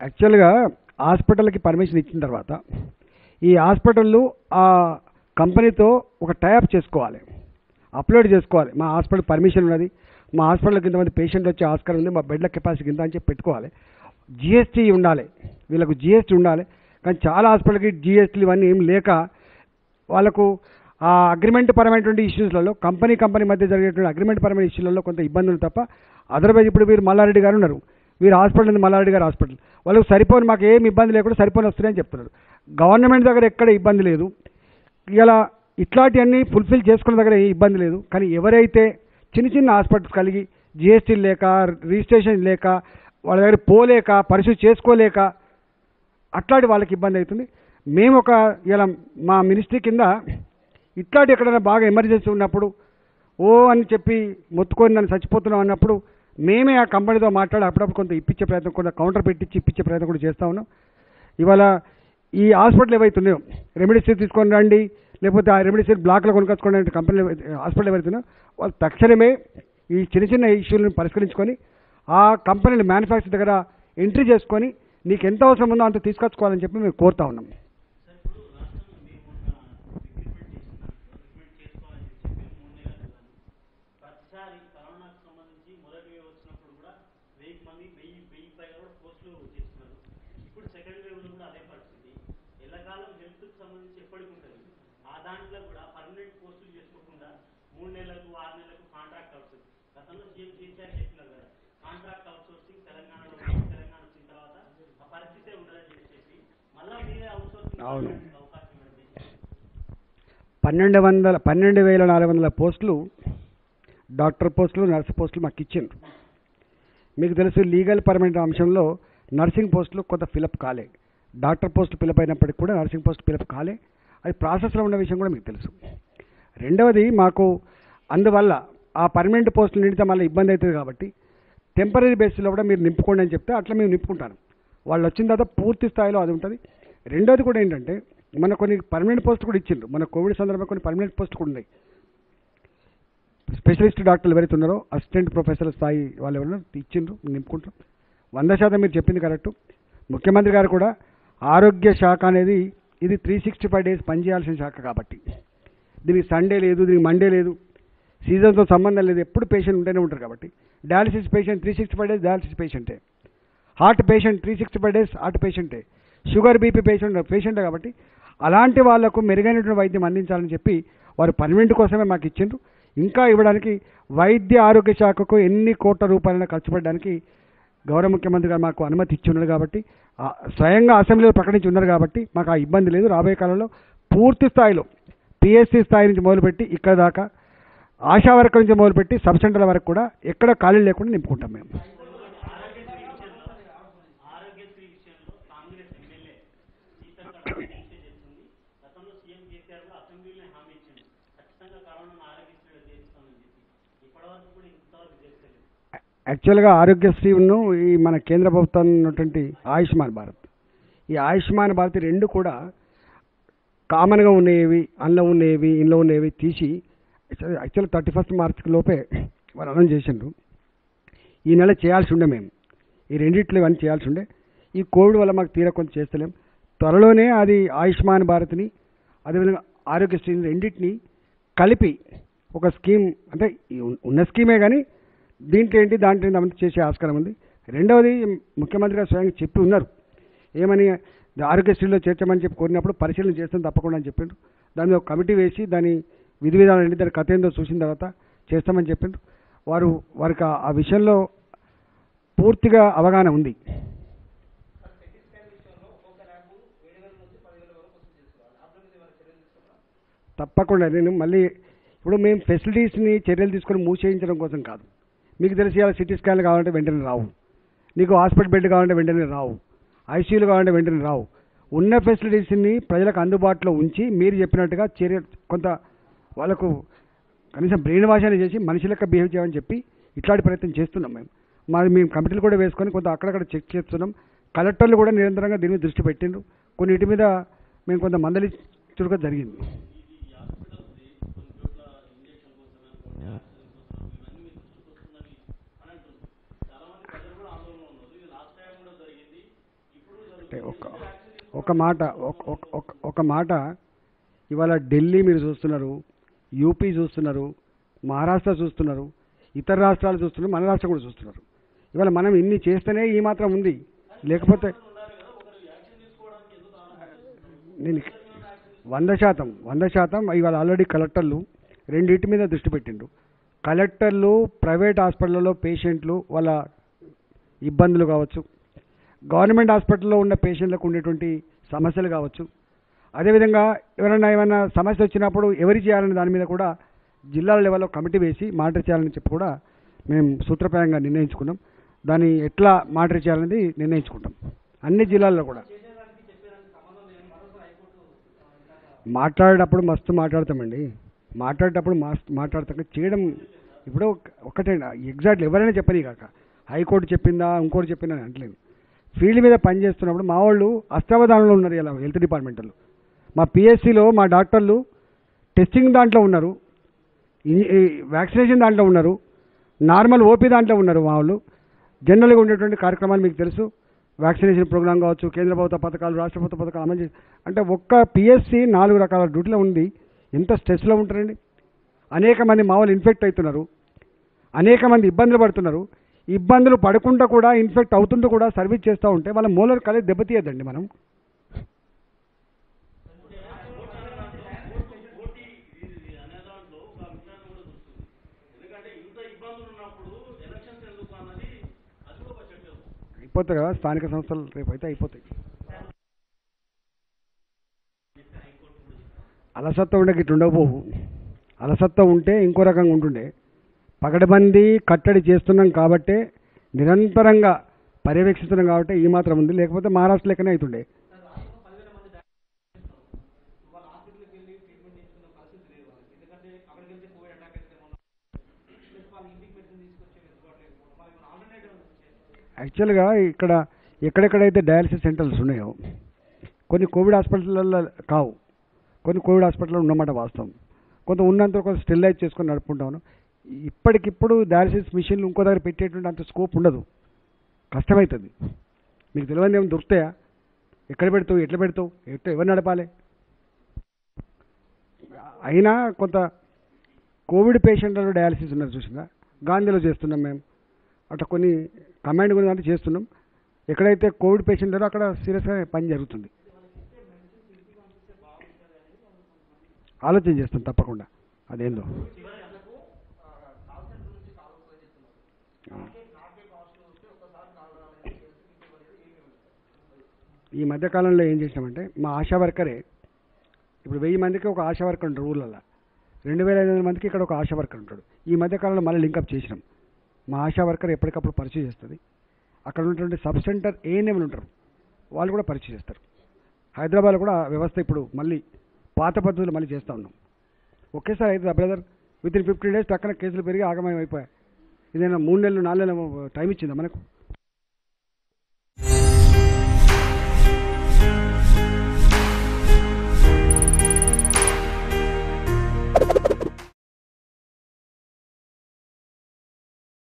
యాక్చువల్గా హాస్పిటల్కి పర్మిషన్ ఇచ్చిన తర్వాత ఈ హాస్పిటళ్ళు ఆ కంపెనీతో ఒక టైప్ చేసుకోవాలి అప్లోడ్ చేసుకోవాలి. మా హాస్పిటల్ పర్మిషన్ ఉన్నది. మా హాస్పిటల్కి ఇంతమంది పేషెంట్లు వచ్చే ఆస్కారం ఉంది. మా బెడ్ల కెపాసిటీ ఇంత అని చెప్పి పెట్టుకోవాలి. జిఎస్టీ ఉండాలి. వీళ్ళకు జిఎస్టీ ఉండాలి. కానీ చాలా హాస్పిటల్కి జిఎస్టీలు ఇవన్నీ ఏం లేక వాళ్ళకు ఆ అగ్రిమెంట్ పరమైనటువంటి ఇష్యూస్లలో కంపెనీ కంపెనీ మధ్య జరిగేటువంటి అగ్రిమెంట్ పరమైన ఇష్యూలలో కొంత ఇబ్బందులు తప్ప అదర్వైజ్ ఇప్పుడు వీరు మల్లారెడ్డి గారు ఉన్నారు. వీరు హాస్పిటల్ మల్లారెడ్డి గారు హాస్పిటల్. వాళ్ళకి సరిపోని మాకు ఏం ఇబ్బంది లేకుండా సరిపోని వస్తున్నాయని చెప్తున్నారు. గవర్నమెంట్ దగ్గర ఎక్కడ ఇబ్బంది లేదు. ఇలా ఇట్లాంటివన్నీ ఫుల్ఫిల్ చేసుకున్న దగ్గర ఏ ఇబ్బంది లేదు. కానీ ఎవరైతే చిన్న చిన్న హాస్పిటల్స్ కలిగి జిఎస్టీ లేక రిజిస్ట్రేషన్ లేక వాళ్ళ దగ్గర పోలేక పరిశుద్ధి చేసుకోలేక అట్లాంటి వాళ్ళకి ఇబ్బంది అవుతుంది. మేము ఒక ఇలా మా మినిస్ట్రీ కింద ఇట్లాంటి ఎక్కడైనా బాగా ఎమర్జెన్సీ ఉన్నప్పుడు ఓ అని చెప్పి మొత్తుకొని నన్ను చచ్చిపోతున్నాం అన్నప్పుడు మేమే ఆ కంపెనీతో మాట్లాడి అప్పుడప్పుడు కొంత ఇప్పించే ప్రయత్నం కూడా కౌంటర్ పెట్టించి ఇప్పించే ప్రయత్నం కూడా చేస్తా ఉన్నాం. ఇవాళ ఈ హాస్పిటల్ ఏవైతున్నాయో రెమెడిసిన్ తీసుకొని రండి లేకపోతే ఆ రెమెడిసిన్ బ్లాక్లో కొనుకొచ్చుకోండి అంటే కంపెనీ హాస్పిటల్ ఏవైతున్నాయో వాళ్ళు తక్షణమే ఈ చిన్న చిన్న ఇష్యూలను పరిష్కరించుకొని ఆ కంపెనీలు మ్యానుఫ్యాక్చర్ దగ్గర ఎంట్రీ చేసుకొని నీకు ఎంత అవసరం ఉందో అంత తీసుకొచ్చుకోవాలని చెప్పి మేము కోరుతా ఉన్నాం ప్రతిసారి కరోనాకు సంబంధించి మొదటి వేవ్ వచ్చినప్పుడు కూడా వెయ్యి మంది వెయ్యి వెయ్యి పైగా కూడా పోస్టులు చేస్తున్నారు. ఇప్పుడు సెకండ్ కూడా అదే పరిస్థితి. ఎల్లకాలం సంబంధించి ఎప్పటికి ఉంటుంది ఆ దాంట్లో కూడా పర్మనెంట్ పోస్టులు చేసుకోకుండా మూడు నెలలకు ఆరు నెలలకు కాంట్రాక్ట్ అవుట్సోర్స్ గతంలో సీఎం కేసీఆర్ చెప్పినారు కదా కాంట్రాక్ట్ అవుట్సోర్సింగ్ తెలంగాణలో. తెలంగాణ వచ్చిన తర్వాత ఆ పరిస్థితే ఉండదని చెప్పేసి మళ్ళా మీరే అవుట్సోర్సింగ్. అవకాశం పన్నెండు వందల పన్నెండు వేల నాలుగు వందల పోస్టులు డాక్టర్ పోస్టులు నర్స్ పోస్టులు మాకు ఇచ్చిండ్రు. మీకు తెలుసు లీగల్ పరమైన అంశంలో నర్సింగ్ పోస్టులు కొంత ఫిలప్ కాలే. డాక్టర్ పోస్ట్ ఫిలప్ అయినప్పటికీ కూడా నర్సింగ్ పోస్ట్ ఫిలప్ కాలే. అది ప్రాసెస్లో ఉన్న విషయం కూడా మీకు తెలుసు. రెండవది మాకు అందువల్ల ఆ పర్మనెంట్ పోస్టులు నిండితే మళ్ళీ ఇబ్బంది అవుతుంది కాబట్టి టెంపరీ బేసిస్లో కూడా మీరు నింపుకోండి అని చెప్తే అట్లా మేము నింపుకుంటాను. వాళ్ళు వచ్చిన తర్వాత పూర్తి స్థాయిలో అది ఉంటుంది. రెండోది కూడా ఏంటంటే మన కొన్ని పర్మనెంట్ పోస్ట్ కూడా ఇచ్చిండ్రు. మన కోవిడ్ సందర్భంగా కొన్ని పర్మనెంట్ పోస్ట్ కూడా ఉన్నాయి. స్పెషలిస్ట్ డాక్టర్లు ఎవరైతే ఉన్నారో అసిస్టెంట్ ప్రొఫెసర్ స్థాయి వాళ్ళు ఎవరైనా ఇచ్చిండ్రు నింపుకుంటారు. వంద శాతం మీరు చెప్పింది కరెక్ట్. ముఖ్యమంత్రి గారు కూడా ఆరోగ్య శాఖ అనేది ఇది త్రీ సిక్స్టీ ఫైవ్ డేస్ పనిచేయాల్సిన శాఖ కాబట్టి. దీనికి సండే లేదు దీనికి మండే లేదు. సీజన్తో సంబంధం లేదు ఎప్పుడు పేషెంట్ ఉంటేనే ఉంటారు కాబట్టి. Dialysis patient three sixty five days dialysis పేషెంటే heart patient three sixty five days heart పేషెంటే sugar BP patient పేషెంటే కాబట్టి. అలాంటి వాళ్ళకు మెరుగైనటువంటి వైద్యం అందించాలని చెప్పి వారు పర్మనెంట్ కోసమే మాకు ఇచ్చిండ్రు. ఇంకా ఇవ్వడానికి వైద్య ఆరోగ్య శాఖకు ఎన్ని కోట్ల రూపాయలైనా ఖర్చు పెట్టడానికి గౌరవ ముఖ్యమంత్రి గారు మాకు అనుమతి ఇచ్చి ఉన్నారు కాబట్టి స్వయంగా అసెంబ్లీలో ప్రకటించి ఉన్నారు కాబట్టి మాకు ఆ ఇబ్బంది లేదు. రాబోయే కాలంలో పూర్తి స్థాయిలో పిఎస్సి స్థాయి నుంచి మొదలుపెట్టి ఇక్కడ దాకా ఆశా వర్కర్ నుంచి మొదలుపెట్టి సబ్ సెంటర్ల వరకు కూడా ఎక్కడ ఖాళీ లేకుండా నింపుకుంటాం మేము ఆరోగ్యశ్రీ విషయంలో ఆరోగ్యశ్రీ విషయంలో కాంగ్రెస్ ఎమ్మెల్యే సీతక్క వ్యాఖ్య చేస్తుంది గతంలో సీఎం కేసీఆర్ కూడా అసెంబ్లీలో హామీ ఇచ్చింది ఖచ్చితంగా కరోనాను ఆరోగ్యశ్రీలో చేస్తామని చెప్పి ఇప్పటివరకు కూడా ఇంతవరకు చేస్తలేదు యాక్చువల్గా ఆరోగ్యశ్రీను ఈ మన కేంద్ర ప్రభుత్వం ఉన్నటువంటి ఆయుష్మాన్ భారత్. ఈ ఆయుష్మాన్ భారత్ రెండు కూడా కామన్గా ఉండేవి అందులో ఉండేవి ఇంట్లో ఉండేవి తీసి యాక్చువల్ థర్టీ ఫస్ట్ మార్చ్ లోపే వాళ్ళు అనౌన్స్ చేసిండ్రు. ఈ నెల చేయాల్సి ఉండే మేము. ఈ రెండిట్లో ఇవన్నీ చేయాల్సి ఉండే. ఈ కోవిడ్ వల్ల మాకు తీరా కొంచెం చేస్తలేం. త్వరలోనే అది ఆయుష్మాన్ భారత్ని అదేవిధంగా ఆరోగ్యశ్రీని రెండింటిని కలిపి ఒక స్కీమ్ అంటే ఉన్న స్కీమే కానీ దీంట్లో ఏంటి దాంట్లో ఏంటి చేసే ఆస్కారం ఉంది. రెండవది ముఖ్యమంత్రి గారు స్వయంగా చెప్పి ఉన్నారు. ఏమని ఆరోగ్యశ్రీలో చేర్చమని చెప్పి కోరినప్పుడు పరిశీలన చేస్తాం తప్పకుండా అని చెప్పిండ్రు. దాని ఒక కమిటీ వేసి దాని విధి విధానం ఏంటి దాని కథ ఏందో చూసిన తర్వాత చేస్తామని చెప్పిండ్రు. వారు వారికి ఆ విషయంలో పూర్తిగా అవగాహన ఉంది. తప్పకుండా నేను మళ్ళీ ఇప్పుడు మేము ఫెసిలిటీస్ని చర్యలు తీసుకొని మూసేయించడం కోసం కాదు. మీకు తెలిసి ఇలా సిటీ స్కాన్లు కావాలంటే వెంటనే రావు. నీకు హాస్పిటల్ బెడ్ కావాలంటే వెంటనే రావు. ఐసీయూలు కావాలంటే వెంటనే రావు. ఉన్న ఫెసిలిటీస్ని ప్రజలకు అందుబాటులో ఉంచి మీరు చెప్పినట్టుగా చర్య కొంత వాళ్ళకు కనీసం బ్రెయిన్ వాష్ అని చేసి మనిషి లెక్క బిహేవ్ చేయమని చెప్పి ఇట్లాంటి ప్రయత్నం చేస్తున్నాం మేము. మాది మేము కమిటీలు కూడా వేసుకొని కొంత అక్కడక్కడ చెక్ చేస్తున్నాం. కలెక్టర్లు కూడా నిరంతరంగా దీని మీద దృష్టి పెట్టిండ్రు. కొన్నిటి మీద మేము కొంత మందలి చురుగా జరిగింది చాలా మంది ప్రజలు కూడా ఆందోళన ఉన్నారు ఇది లాస్ట్ టైం కూడా జరిగింది అంటే ఒక ఒక మాట ఒక- మాట. ఇవాళ ఢిల్లీ మీరు చూస్తున్నారు యూపీ చూస్తున్నారు మహారాష్ట్ర చూస్తున్నారు ఇతర రాష్ట్రాలు చూస్తున్నారు మన రాష్ట్రం కూడా చూస్తున్నారు. ఇవాళ మనం ఇన్ని చేస్తేనే ఈ మాత్రం ఉంది. లేకపోతే నేను వంద శాతం వంద శాతం ఇవాళ ఆల్రెడీ కలెక్టర్లు రెండింటి మీద దృష్టి పెట్టిండ్రు. కలెక్టర్లు ప్రైవేట్ హాస్పిటల్లో పేషెంట్లు వాళ్ళ ఇబ్బందులు కావచ్చు గవర్నమెంట్ హాస్పిటల్లో ఉన్న పేషెంట్లకు ఉండేటువంటి సమస్యలు కావచ్చు. అదేవిధంగా ఎవరైనా ఏమైనా సమస్య వచ్చినప్పుడు ఎవరు చేయాలనే దాని మీద కూడా జిల్లాల లెవెల్లో కమిటీ వేసి మానిటర్ చేయాలని చెప్పి కూడా మేము సూత్రప్రాయంగా నిర్ణయించుకున్నాం. దాన్ని ఎట్లా మానిటర్ చేయాలనేది నిర్ణయించుకుంటాం. అన్ని జిల్లాల్లో కూడా. మాట్లాడేటప్పుడు మస్తు మాట్లాడతామండి. మాట్లాడేటప్పుడు మస్తు మాట్లాడతాం. చేయడం ఇప్పుడు ఒకటే ఎగ్జాక్ట్లీ ఎవరైనా చెప్పని కాక హైకోర్టు చెప్పిందా ఇంకోటి చెప్పిందా అని అంటలేను ఫీల్డ్ మీద పనిచేస్తున్నప్పుడు మా వాళ్ళు అష్టావధానంలో ఉన్నారు ఇలా హెల్త్ డిపార్ట్మెంట్లో మా పిఎస్సిలో మా డాక్టర్లు టెస్టింగ్ దాంట్లో ఉన్నారు. వ్యాక్సినేషన్ దాంట్లో ఉన్నారు. నార్మల్ ఓపీ దాంట్లో ఉన్నారు మా వాళ్ళు. జనరల్గా ఉండేటువంటి కార్యక్రమాలు మీకు తెలుసు. వ్యాక్సినేషన్ ప్రోగ్రామ్ కావచ్చు కేంద్ర ప్రభుత్వ పథకాలు రాష్ట్ర ప్రభుత్వ పథకాలు అమలు చేసి అంటే ఒక్క పిఎస్సి నాలుగు రకాల డ్యూటీలో ఉంది. ఎంత స్ట్రెస్లో ఉంటారండి? అనేక మంది మా వాళ్ళు ఇన్ఫెక్ట్ అవుతున్నారు. అనేక మంది ఇబ్బందులు పడుతున్నారు. ఇబ్బందులు పడకుండా కూడా ఇన్ఫెక్ట్ అవుతుంటూ కూడా సర్వీస్ చేస్తూ ఉంటే వాళ్ళ మూలర్ కలే దెబ్బతీయదండి మనం. అయిపోతాయి కదా స్థానిక సంస్థలు రేపు అయితే అయిపోతాయి. అలసత్వం ఉండే ఇట్లా ఉండకపోవు అలసత్వం ఉంటే ఇంకో రకంగా ఉంటుండే. పగడబందీ కట్టడి చేస్తున్నాం కాబట్టే నిరంతరంగా పర్యవేక్షిస్తున్నాం కాబట్టి ఈ మాత్రం ఉంది. లేకపోతే మహారాష్ట్ర లెక్కనే అవుతుండే. యాక్చువల్గా ఇక్కడ ఎక్కడెక్కడైతే డయాలసిస్ సెంటర్స్ ఉన్నాయో కొన్ని కోవిడ్ హాస్పిటల్లో కావు. కొన్ని కోవిడ్ హాస్పిటల్లో ఉన్నమాట వాస్తవం. కొంత ఉన్నంత కొంత స్టెరిలైజ్ చేసుకొని నడుపుకుంటాను ఇప్పటికిప్పుడు డయాలసిస్ మిషన్లు ఇంకో దగ్గర పెట్టేటువంటి అంత స్కోప్ ఉండదు. కష్టమవుతుంది మీకు తెలియదు ఏమైనా దొరుకుతాయా? ఎక్కడ పెడతావు? ఎట్లా పెడతావు? ఎట్లా ఎవరు నడపాలి? అయినా కొంత కోవిడ్ పేషెంట్లలో డయాలసిస్ ఉన్నారు చూసిందా? గాంధీలో చేస్తున్నాం మేము. అట్లా కొన్ని కమాండ్ కొన్ని అంటే చేస్తున్నాం. ఎక్కడైతే కోవిడ్ పేషెంట్ అక్కడ సీరియస్గా పని జరుగుతుంది. ఆలోచన చేస్తాం తప్పకుండా. అదేందో. ఈ మధ్యకాలంలో ఏం చేసినామంటే మా ఆశా వర్కరే ఇప్పుడు వెయ్యి మందికి ఒక ఆశా వర్కర్ ఉంటాడు ఊళ్ళల్లో రెండు వేల ఐదు వందల మందికి ఇక్కడ ఒక ఆశా వర్కర్ ఉంటాడు. ఈ మధ్యకాలంలో మళ్ళీ లింకప్ చేసినాం. మా ఆశా వర్కర్ ఎప్పటికప్పుడు పరిచయం చేస్తుంది. అక్కడ ఉన్నటువంటి సబ్ సెంటర్ ఏఎన్ఎంలు ఉంటారు. వాళ్ళు కూడా పరిచయం చేస్తారు. హైదరాబాద్లో కూడా వ్యవస్థ ఇప్పుడు మళ్ళీ పాత పద్ధతులు మళ్ళీ చేస్తూ ఉన్నాం. ఒకేసారి అయితే brother within fifteen days పక్కన కేసులు పెరిగి ఆగమయం అయిపోయాయి. ఇదేనా? మూడు నెలలు నాలుగు నెలలు టైం ఇచ్చిందా మనకు?